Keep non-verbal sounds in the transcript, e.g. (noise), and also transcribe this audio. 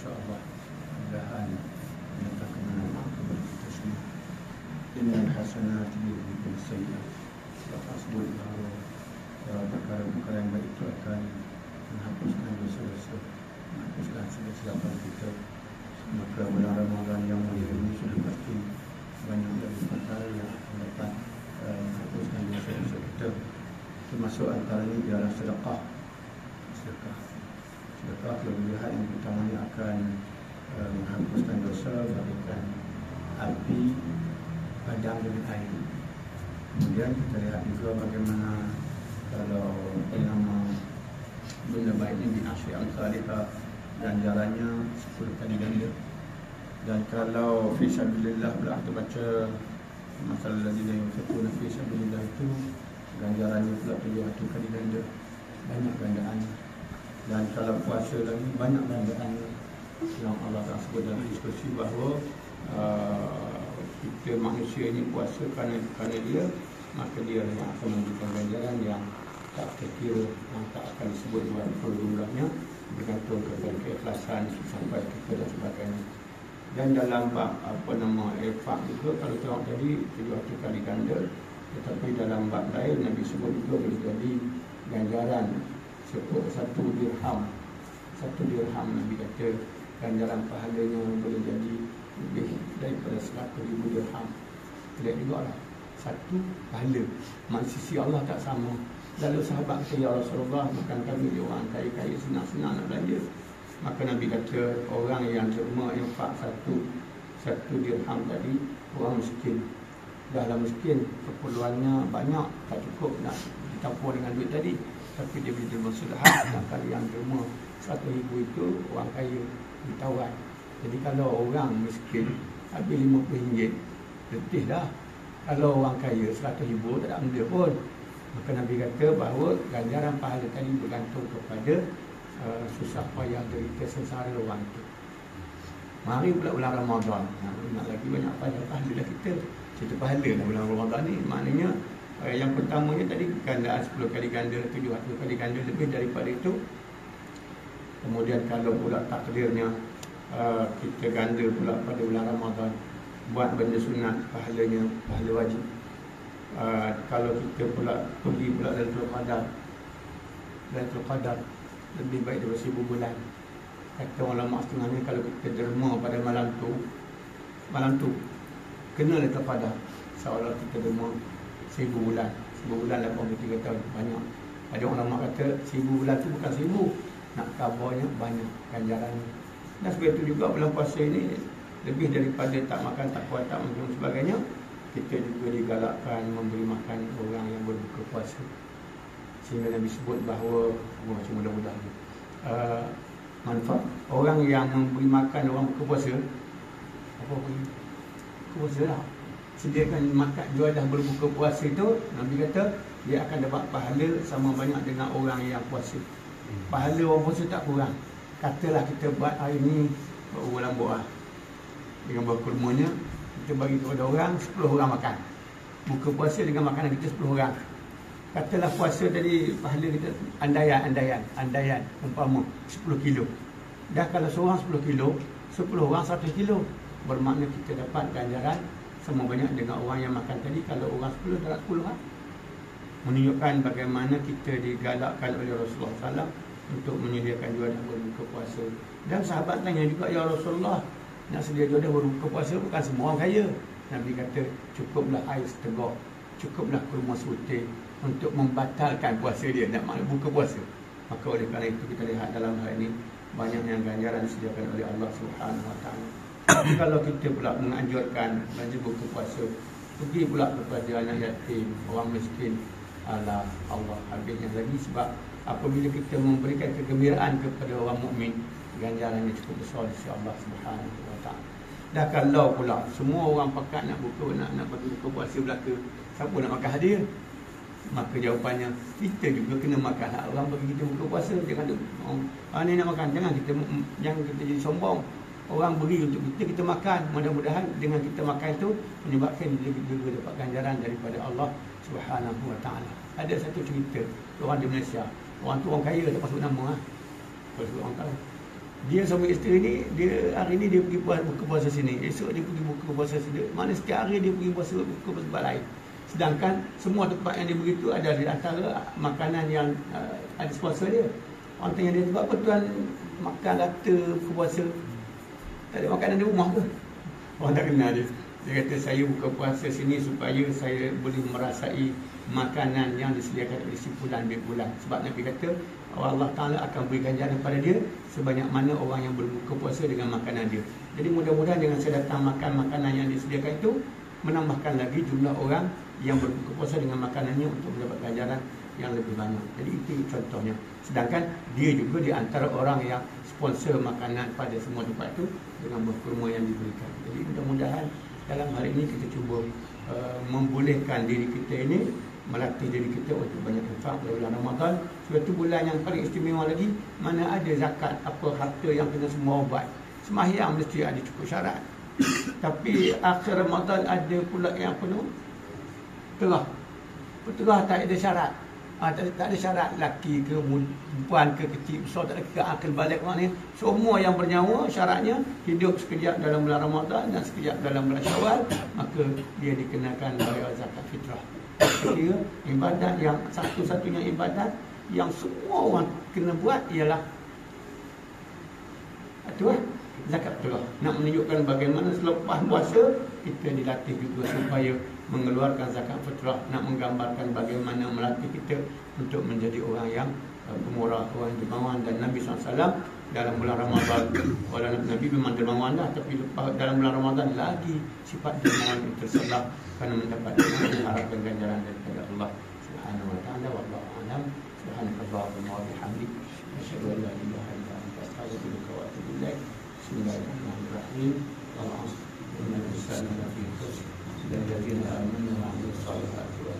insyaallah. Mudahan menyatakan tasbih innal hasanati yudhibun sayyi'at lepas sebut bahawa uh, perkara-perkara yang baik itu akan menghapuskan dosa-dosa menghapuskan segala kesilapan kita. Maka bulan Ramadan yang mulia ini sudah pasti banyak dari perkara yang dapat uh, menghapuskan dosa-dosa kita. Termasuk antaranya ialah sedekah. Sedekah sedekah kelebihan yang utamanya akan uh, menghapuskan dosa bagaikan api padam dengan air. Kemudian kita lihat juga bagaimana kalau nama benda baik ini asyik al-salihah dan jalannya 10 kali ganda dan kalau fisabilillah pula kita baca masalah lagi yang satu fisabilillah itu ganjarannya pula 700 kali ganda banyak gandaan dan kalau puasa lagi banyak gandaan yang Allah Taala sebut dalam diskusi bahawa uh, kita manusia ini puasa kerana kerana dia maka dia yang akan memberikan ganjaran yang tak terkira yang tak akan disebut berapa jumlahnya bergantung kepada keikhlasan sampai kita dan sebagainya. Dan dalam bab apa nama infak juga kalau tengok tadi 700 kali ganda tetapi dalam bab lain Nabi sebut juga boleh jadi ganjaran satu dirham. Satu dirham Nabi kata ganjaran pahalanya boleh jadi lebih daripada 100 ribu dirham. Lihat juga lah satu pahala. Mak sisi Allah tak sama. Lalu sahabat kata ya Rasulullah bukan kami dia orang kaya-kaya senang-senang nak belanja. Maka Nabi kata orang yang derma infak satu satu dirham tadi orang miskin. Dahlah miskin keperluannya banyak tak cukup nak ditampur dengan duit tadi tapi dia bila derma sedekah sedangkan yang derma satu ribu itu orang kaya ditawan jadi kalau orang miskin habis lima puluh ringgit letih dah kalau orang kaya seratus ribu tak ada benda pun Maka Nabi kata bahawa ganjaran pahala tadi bergantung kepada uh, susah payah derita sengsara orang itu. Mari pula bulan Ramadan. Nah, nak lagi banyak pahala-pahala lah kita. Cerita pahala bulan Ramadan ni. Maknanya uh, yang pertamanya tadi gandaan 10 kali ganda, 700 kali ganda lebih daripada itu. Kemudian kalau pula takdirnya uh, kita ganda pula pada bulan Ramadan buat benda sunat pahalanya pahala wajib uh, kalau kita pula pergi pula dalam Qadar dalam Qadar lebih baik daripada seribu bulan kata ulama setengahnya kalau kita derma pada malam tu malam tu kena Lailatul Qadar seolah kita derma seribu bulan. Seribu bulan 83 tahun banyak. Ada ulama kata seribu bulan tu bukan seribu. Nak kabarnya banyak ganjarannya dan sebab itu juga bulan puasa ini lebih daripada tak makan tak kuat tak minum sebagainya kita juga digalakkan memberi makan orang yang berbuka puasa. Sehingga Nabi sebut bahawa macam mudah-mudahan uh, manfaat orang yang memberi makan orang berbuka puasa apa berbuka puasa lah sediakan makan juadah berbuka puasa itu Nabi kata dia akan dapat pahala sama banyak dengan orang yang puasa. Pahala orang puasa tak kurang. Katalah kita buat hari ni bulan buah dengan berkurmanya kita bagi kepada orang 10 orang makan. Buka puasa dengan makanan kita 10 orang. Katalah puasa tadi pahala kita andaian andaian andaian umpama 10 kilo. Dah kalau seorang 10 kilo 10 orang 100 kilo bermakna kita dapat ganjaran sama banyak dengan orang yang makan tadi kalau orang 10 darat 10 orang menunjukkan bagaimana kita digalakkan oleh Rasulullah SAW untuk menyediakan juadah berbuka puasa dan sahabat tanya juga ya Rasulullah nak sedia jodoh berbuka puasa bukan semua orang kaya. Nabi kata cukuplah air setegak, cukuplah kurma sutir untuk membatalkan puasa dia nak buka puasa. Maka oleh kerana itu kita lihat dalam hal ini banyak yang ganjaran disediakan oleh Allah Subhanahu Wa Taala. Kalau kita pula menganjurkan belanja buka puasa, pergi pula kepada anak yatim, orang miskin, Allah Allah habisnya lagi sebab apabila kita memberikan kegembiraan kepada orang mukmin ganjarannya cukup besar sisi Allah Subhanahu wa taala. Dah kalau pula semua orang pakat nak buka nak nak bagi buka puasa belaka, siapa nak makan hadiah? Maka jawapannya kita juga kena makan orang bagi kita buka puasa jangan ada oh, ah, ni nak makan jangan kita jangan kita jadi sombong. Orang beri untuk kita kita makan. Mudah-mudahan dengan kita makan itu menyebabkan kita juga dapat ganjaran daripada Allah Subhanahu wa taala. Ada satu cerita orang di Malaysia. Orang tu orang kaya tak masuk nama ah. Kalau orang tahu dia suami isteri ni dia hari ni dia pergi buat buka puasa sini esok dia pergi buka puasa sini mana setiap hari dia pergi puasa buka puasa tempat lain sedangkan semua tempat yang dia begitu ada di antara makanan yang uh, ada sponsor dia orang tanya dia sebab apa tuan makan rata puasa tak ada makanan di rumah ke orang tak kenal dia dia kata saya buka puasa sini supaya saya boleh merasai makanan yang disediakan oleh si bulan bulan sebab Nabi kata Allah Ta'ala akan berikan ganjaran kepada dia sebanyak mana orang yang berbuka puasa dengan makanan dia. Jadi mudah-mudahan dengan saya datang makan makanan yang disediakan itu menambahkan lagi jumlah orang yang berbuka puasa dengan makanannya untuk mendapat ganjaran yang lebih banyak. Jadi itu contohnya. Sedangkan dia juga di antara orang yang sponsor makanan pada semua tempat itu dengan berkurma yang diberikan. Jadi mudah-mudahan dalam hari ini kita cuba uh, membolehkan diri kita ini melatih diri kita untuk banyak infak pada bulan Ramadan. Sebab itu bulan yang paling istimewa lagi, mana ada zakat, apa harta yang kena semua buat. Semahyang mesti ada cukup syarat. (coughs) Tapi akhir Ramadan ada pula yang penuh terah. Terah tak ada syarat. Ha, tak, tak ada syarat laki ke perempuan ke kecil besar tak ada ke akal balik mana. Semua yang bernyawa syaratnya hidup sekejap dalam bulan Ramadan dan sekejap dalam bulan Syawal maka dia dikenakan bayar zakat fitrah kira ibadat yang satu-satunya ibadat yang semua orang kena buat ialah itu lah zakat lah. Nak menunjukkan bagaimana selepas puasa kita dilatih juga supaya mengeluarkan zakat fitrah nak menggambarkan bagaimana melatih kita untuk menjadi orang yang uh, pemurah orang dermawan dan Nabi SAW dalam bulan Ramadan. Walaupun Nabi memang dermawan dah tapi dalam bulan Ramadan lagi sifat dermawan itu terselah kerana mendapat harapkan ganjaran daripada Allah Subhanahu wa taala. Wallahu alam. Subhanakallahumma wa bihamdik asyhadu an la ilaha illa anta astaghfiruka wa atubu ilaik. Bismillahirrahmanirrahim. Inna insana lafi khusr dan ladzina amanu wa 'amilus salihati wa